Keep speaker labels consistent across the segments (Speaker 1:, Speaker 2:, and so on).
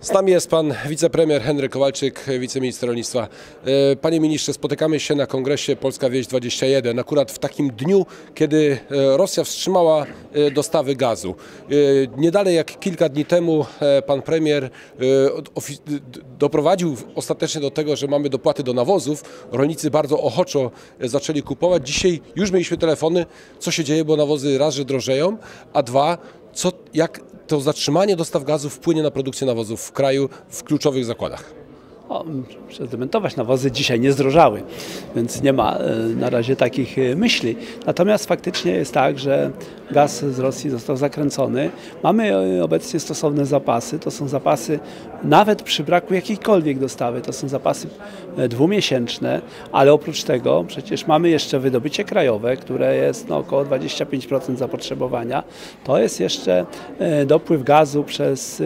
Speaker 1: Z nami jest pan wicepremier Henryk Kowalczyk, wiceminister rolnictwa. E, Panie ministrze, spotykamy się na kongresie Polska Wieś 21, akurat w takim dniu, kiedy e, Rosja wstrzymała e, dostawy gazu. Nie dalej jak kilka dni temu pan premier doprowadził ostatecznie do tego, że mamy dopłaty do nawozów. Rolnicy bardzo ochoczo zaczęli kupować. Dzisiaj już mieliśmy telefony, co się dzieje, bo nawozy raz, że drożeją, a dwa, co, jak to zatrzymanie dostaw gazu wpłynie na produkcję nawozów w kraju w kluczowych zakładach.
Speaker 2: O, zdementować, nawozy dzisiaj nie zdrożały, więc nie ma e, na razie takich e, myśli. Natomiast faktycznie jest tak, że gaz z Rosji został zakręcony. Mamy e, obecnie stosowne zapasy. To są zapasy nawet przy braku jakiejkolwiek dostawy. To są zapasy dwumiesięczne, ale oprócz tego przecież mamy jeszcze wydobycie krajowe, które jest no, około 25% zapotrzebowania. To jest jeszcze dopływ gazu przez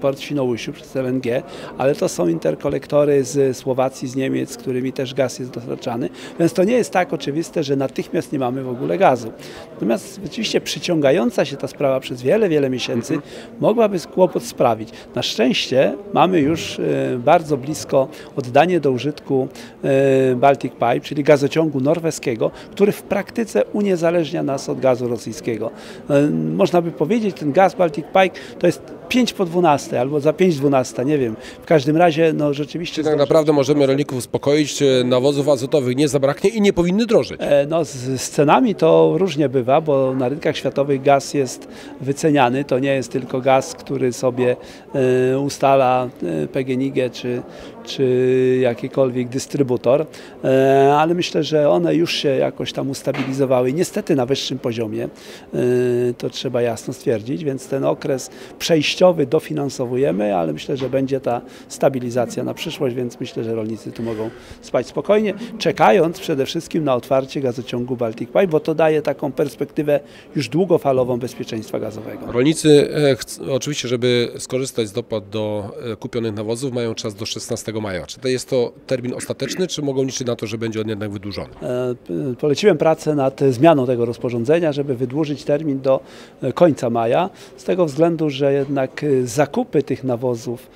Speaker 2: port Świnoujściu, przez LNG, ale to są interkolektory z Słowacji, z Niemiec, którymi też gaz jest dostarczany. Więc to nie jest tak oczywiste, że natychmiast nie mamy w ogóle gazu. Natomiast rzeczywiście przyciągająca się ta sprawa przez wiele, wiele miesięcy mogłaby kłopot sprawić. Na szczęście mamy już e, bardzo blisko oddanie do użytku e, Baltic Pipe, czyli gazociągu norweskiego, który w praktyce uniezależnia nas od gazu rosyjskiego. E, Można by powiedzieć, ten gaz Baltic Pipe to jest 5 po 12 albo za 5 12, nie wiem. W każdym razie no rzeczywiście
Speaker 1: Czy tak naprawdę możemy rolników uspokoić, e, nawozów azotowych nie zabraknie i nie powinny drożyć.
Speaker 2: E, No, z, z cenami to różnie bywa, bo na rynkach światowych gaz jest wyceniany. To nie jest tylko gaz, który sobie e, ustala PGNiG czy, czy jakikolwiek dystrybutor, e, ale myślę, że one już się jakoś tam ustabilizowały. Niestety na wyższym poziomie, e, to trzeba jasno stwierdzić, więc ten okres przejściowy dofinansowujemy, ale myślę, że będzie ta stabilizacja na przyszłość, więc myślę, że rolnicy tu mogą spać spokojnie, czekając przede wszystkim na otwarcie gazociągu Baltic Pipe, bo to daje taką perspektywę już długofalową bezpieczeństwa gazowego.
Speaker 1: Rolnicy, e, oczywiście, żeby skorzystać z dopłat do kupionych nawozów, mają czas do 16 maja. Czy to jest to termin ostateczny, czy mogą liczyć na to, że będzie on jednak wydłużony?
Speaker 2: E, Poleciłem pracę nad zmianą tego rozporządzenia, żeby wydłużyć termin do e, końca maja, z tego względu, że jednak e, zakupy tych nawozów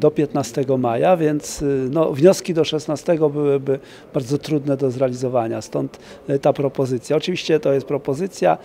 Speaker 2: do 15 maja, więc no, wnioski do 16 byłyby bardzo trudne do zrealizowania, stąd ta propozycja. Oczywiście to jest propozycja,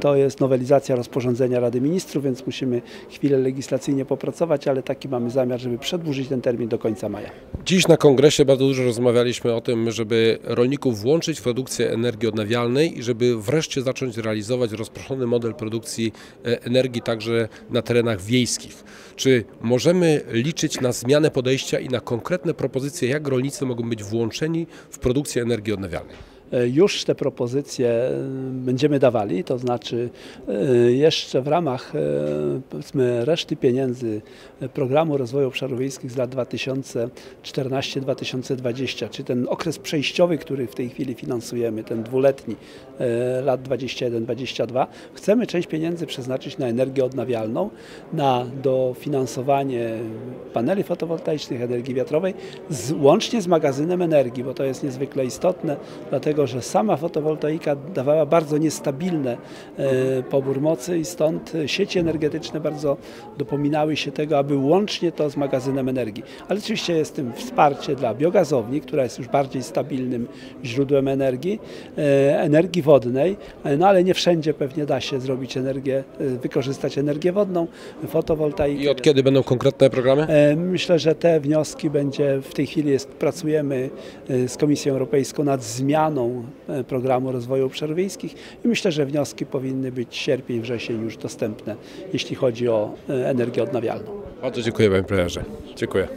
Speaker 2: to jest nowelizacja rozporządzenia Rady Ministrów, więc musimy chwilę legislacyjnie popracować, ale taki mamy zamiar, żeby przedłużyć ten termin do końca maja.
Speaker 1: Dziś na kongresie bardzo dużo rozmawialiśmy o tym, żeby rolników włączyć w produkcję energii odnawialnej i żeby wreszcie zacząć realizować rozproszony model produkcji e, energii także na terenach wiejskich. Czy możemy liczyć na zmianę podejścia i na konkretne propozycje, jak rolnicy mogą być włączeni w produkcję energii odnawialnej?
Speaker 2: E, Już te propozycje e, będziemy dawali, to znaczy e, jeszcze w ramach reszty pieniędzy Programu Rozwoju Obszarów Wiejskich z lat 2014-2020, czy ten okres przejściowy, który w tej chwili finansujemy, ten dwuletni lat 21-22, chcemy część pieniędzy przeznaczyć na energię odnawialną, na dofinansowanie paneli fotowoltaicznych, energii wiatrowej, z, łącznie z magazynem energii, bo to jest niezwykle istotne, dlatego że sama fotowoltaika dawała bardzo niestabilny e, pobór mocy i stąd e, sieci energetyczne bardzo dopominały się tego, aby łącznie to z magazynem energii. Ale oczywiście jest tym wsparcie dla biogazowni, która jest już bardziej stabilnym źródłem energii, e, energii wodnej, no ale nie wszędzie pewnie da się zrobić energię, wykorzystać energię wodną, fotowoltaikę.
Speaker 1: I od kiedy będą konkretne programy?
Speaker 2: Myślę, że te wnioski będzie w tej chwili jest, pracujemy z Komisją Europejską nad zmianą e, programu rozwoju obszarów wiejskich i myślę, że wnioski powinny być sierpień, wrzesień już dostępne, jeśli chodzi o e, energię odnawialną.
Speaker 1: Bardzo dziękuję panie premierze. Dziękuję.